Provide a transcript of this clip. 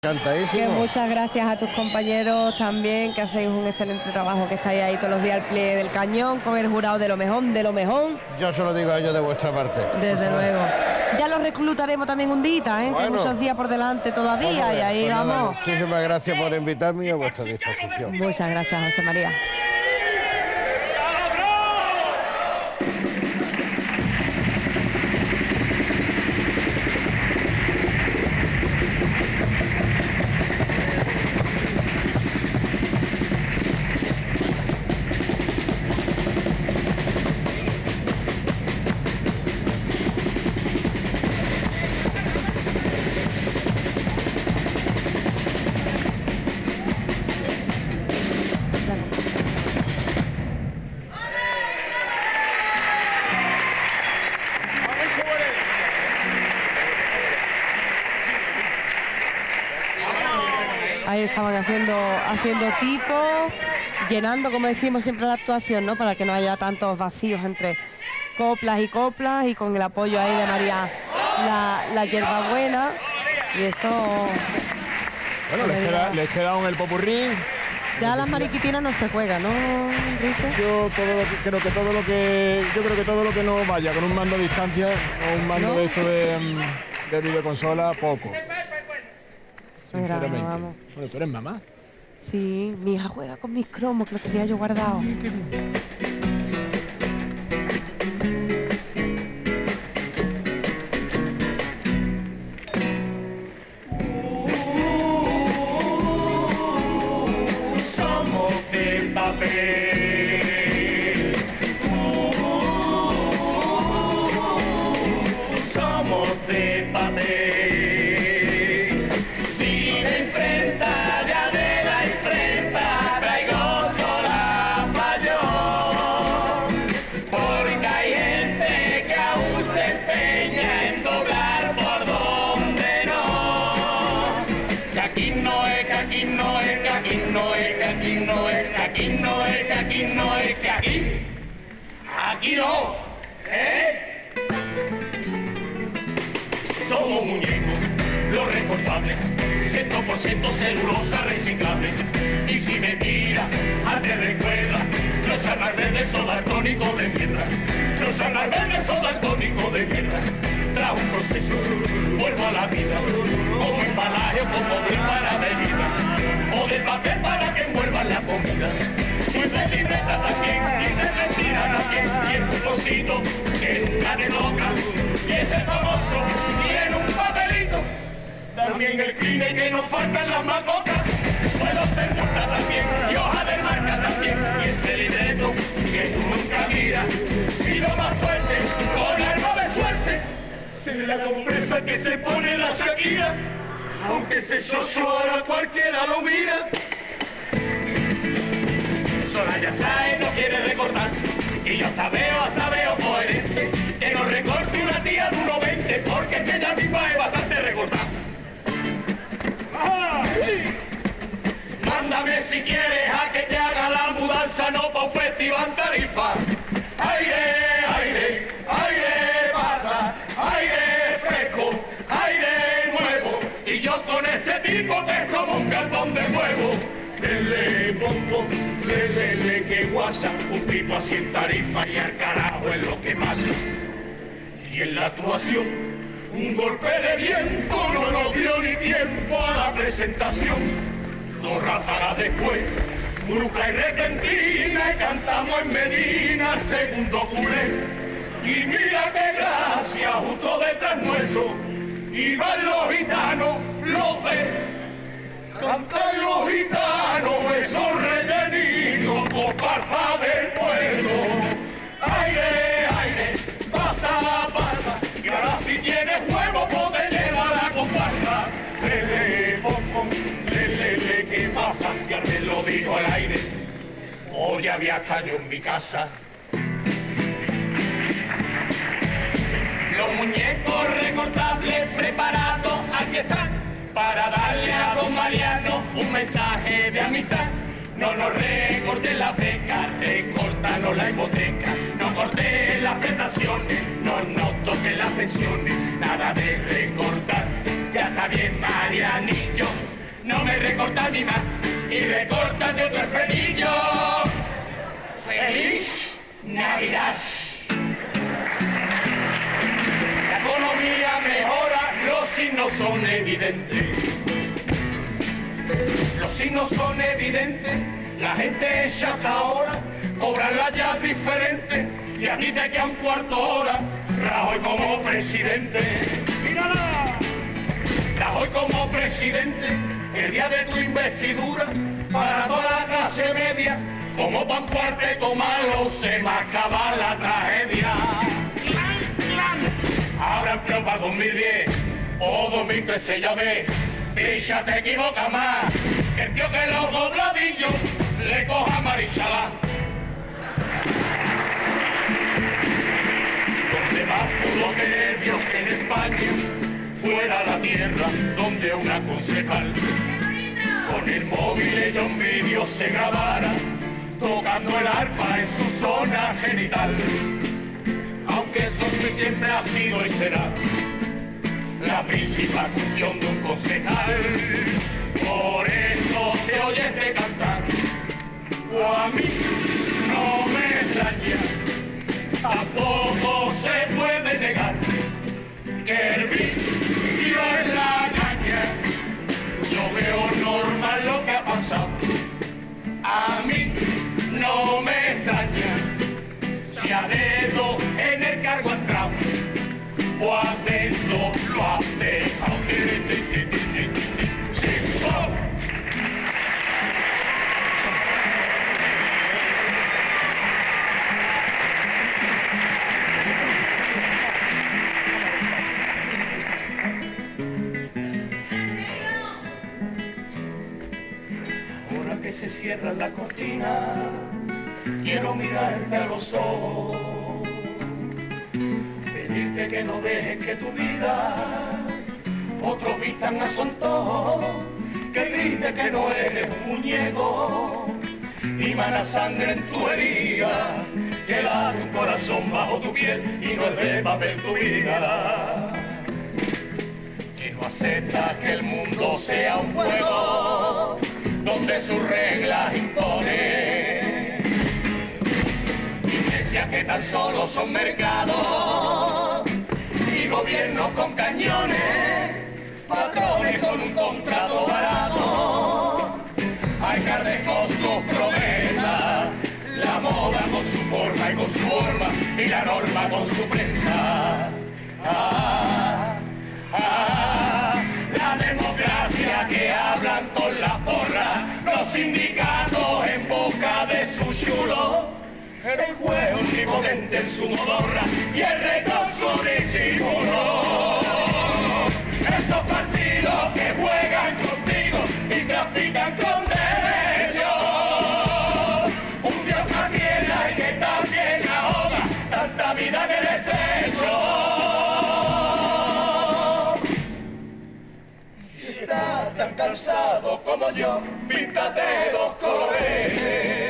Que muchas gracias a tus compañeros también, que hacéis un excelente trabajo, que estáis ahí todos los días al pie del cañón, con el jurado de lo mejor, de lo mejor. Yo se lo digo a ellos de vuestra parte. Desde luego. Ya los reclutaremos también un día, ¿eh? que hay muchos días por delante todavía y ahí pues vamos. muchísimas gracias por invitarme y a vuestra disposición. Muchas gracias, José María. Estaban haciendo, haciendo tipo, llenando, como decimos siempre, la actuación, ¿no? Para que no haya tantos vacíos entre coplas y coplas y con el apoyo ahí de María la, la hierbabuena. Y eso... Bueno, les queda, les queda un el popurrí. Ya las mariquitinas no se juegan, ¿no, Enrique? Yo todo lo que, creo que todo lo que yo creo que todo lo que no vaya con un mando a distancia o un mando de esto de, mm, de videoconsola, poco. Bueno, tú eres mamá. Sí, mi hija juega con mis cromos que los tenía yo guardado. Aquí no. ¿Eh? Somos muñecos, lo recortable, 100% celulosa reciclable. Y si me tiras, te recuerda, los salas verdes son daltónicos de mierda. Los salas verdes son daltónicos de mierda. Tras un proceso, vuelvo a la vida, como embalaje como de para bebida, el cine que nos faltan las macocas puedo ser multa también y hoja de marca también y ese libreto que tú nunca miras. Y lo más fuerte con algo de suerte ser la compresa que se pone la Shakira. Aunque se ahora cualquiera lo mira. Soraya Sáez no quiere recortar. Y yo hasta veo, hasta veo coherente la mudanza, no pa' festival tarifa. Aire, aire, aire pasa, aire fresco, aire nuevo. Y yo con este tipo que es como un galpón de fuego. Le, le, le, le, que guasa, un tipo así en tarifa y al carajo es lo que más. Y en la actuación, un golpe de viento no nos dio ni tiempo a la presentación. Dos ráfagas después, bruja y repentina, cantamos en Medina el segundo culé. Y mira qué gracia, justo detrás nuestro, iban los gitanos, los de Cantan los gitanos, esos rellenitos por parza había estado yo en mi casa. Los muñecos recortables preparados, aquí están para darle a don Mariano un mensaje de amistad. No nos recorte la beca, recortanos la hipoteca, no corte las prestaciones, no nos toque las pensiones, nada de recortar, ya está bien Marianillo corta mi más y recórtate otro frenillo. ¡Feliz Navidad! La economía mejora, los signos son evidentes. Los signos son evidentes, la gente echa hasta ahora, cobrarla ya diferente, y a ti te queda un cuarto hora, Rajoy como presidente. ¡Mírala! Rajoy como presidente, el día de tu investidura, para toda la clase media, como pan cuarteto se me acaba la tragedia. Habrá empleo para 2010 o 2013 ya ves, picha te equivoca más, que el tío que los dobladillos le coja Marisala. Donde más pudo querer Dios en España fuera la tierra donde una concejal con el móvil ella un vídeo se grabara tocando el arpa en su zona genital. Aunque eso siempre ha sido y será la principal función de un concejal. Por eso se oye este cantar, o a mí no me extraña, tampoco se puede negar que el vicio es la lo ha dejado. Ahora que se cierran las cortinas, quiero mirarte a los ojos que no dejes que tu vida otros vistan a su antojo, que grite que no eres un muñeco y mana sangre en tu herida, que late un corazón bajo tu piel y no es de papel tu vida. Que no acepta que el mundo sea un juego donde sus reglas imponen iglesias que tan solo son mercados y gobiernos con cañones, patrones con un contrato barato, alcaldes con sus promesas, la moda con su forma y con su forma y la norma con su prensa. Ah, ah, la democracia que hablan con la porra, los sindicatos en boca de su chulo. El juez omnipotente en su modorra y el recoso disimulo. Esos partidos que juegan contigo y trafican con derechos. Un Dios y que también ahoga tanta vida en el estrecho. Si estás tan cansado como yo, píntate dos colores.